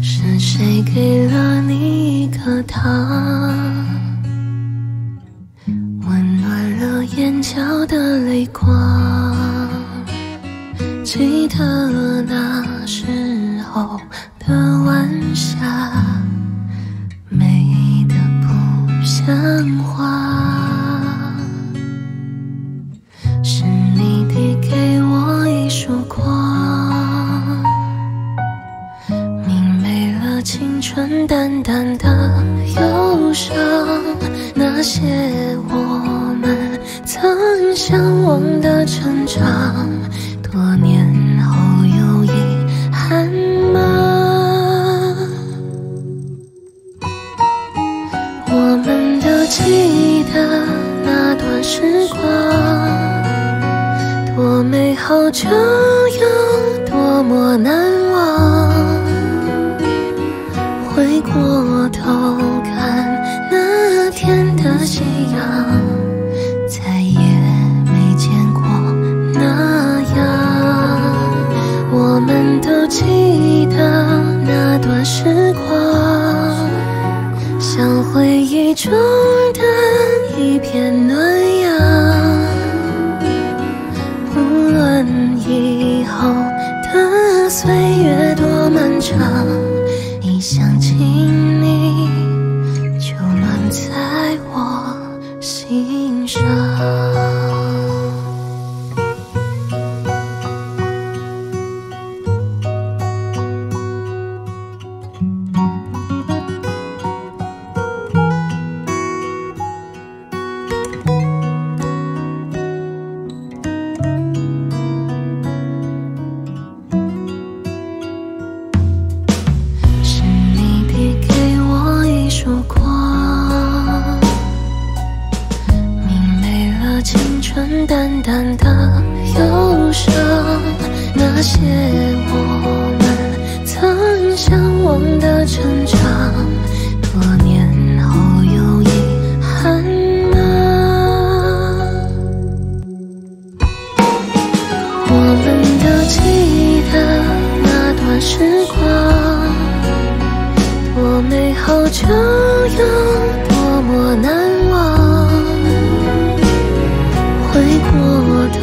是谁给了你一颗糖，眼角的泪光？记得那时候的晚霞，美得不像话。是你递给我一束光。明媚了青春淡淡的忧伤，那些我曾向往的成长，多年后有遗憾吗？我们都记得那段时光，多美好就有多么难忘。回过头们都记得那段时光，像回忆中的一片暖阳。无论以后的岁月多漫长，一想起我们都记得那段时光，多美好就有多么难忘。回过头